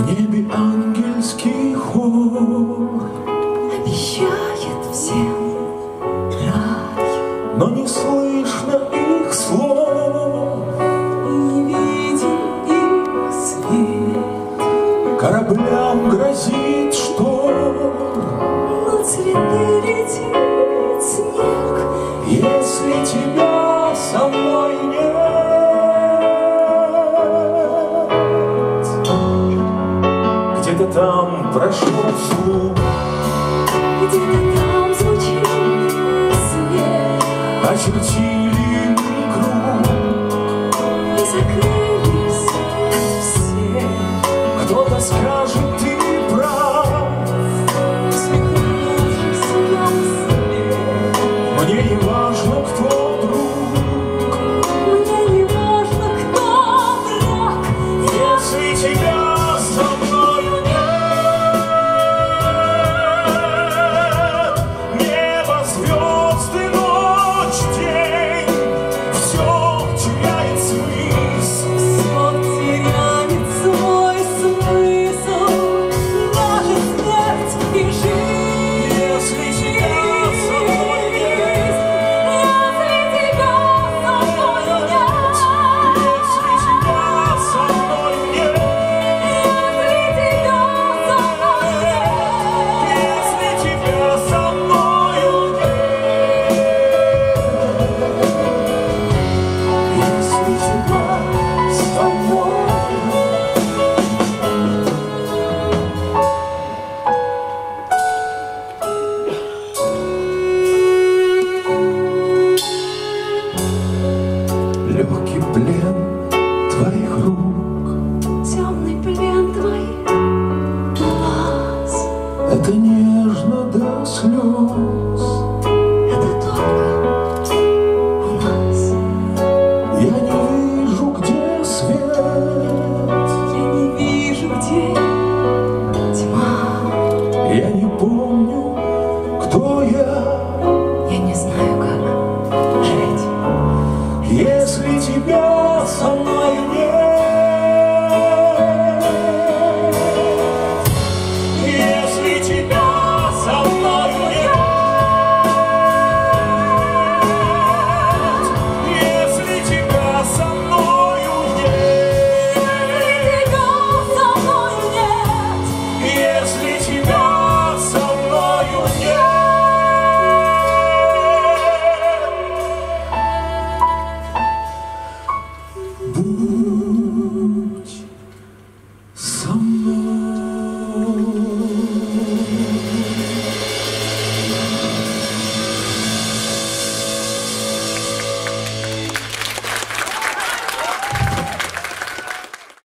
В небе ангельский хор. Обещает всем рай. Но не слышно их слов. Не виден их свет. Кораблям грозит шторм. На цветы летит снег. Если тебя со мной Где-то там прошел звук, Где-то там звучит свет, Очертил 사랑스러워